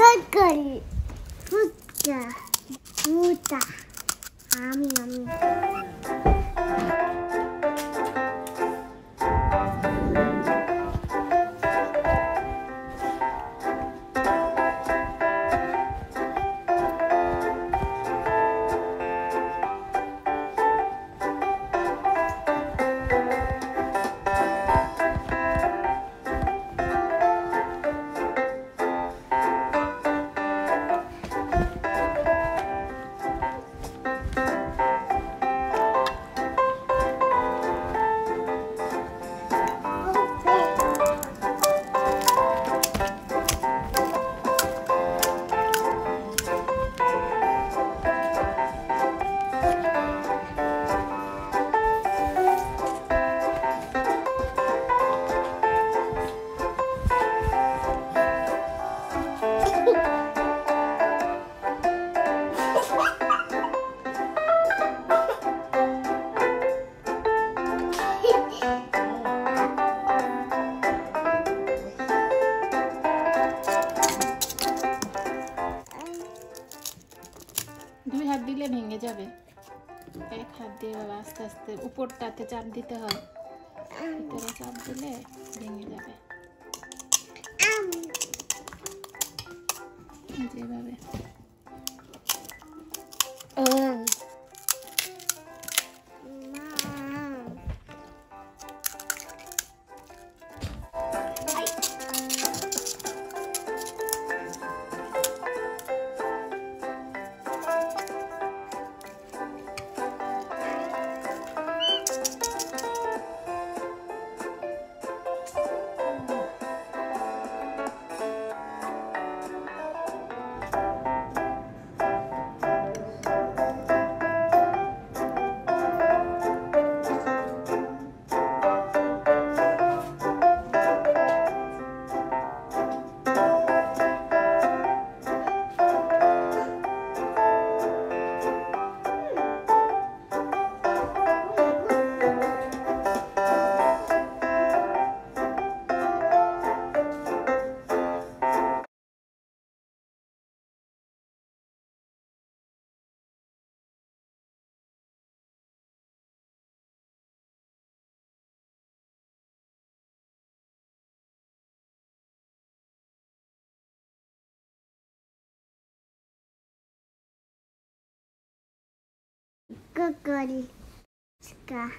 Burger. it. Pizza. Yummy, yummy. দুই হাত দিলে ভেঙে যাবে। এক হাত দিয়ে বাবা আস্তে আস্তে উপরটাতে চাপ দিতে হয়। ভিতরে চাপ দিলে ভেঙে যাবে। যেভাবে। ここにしか。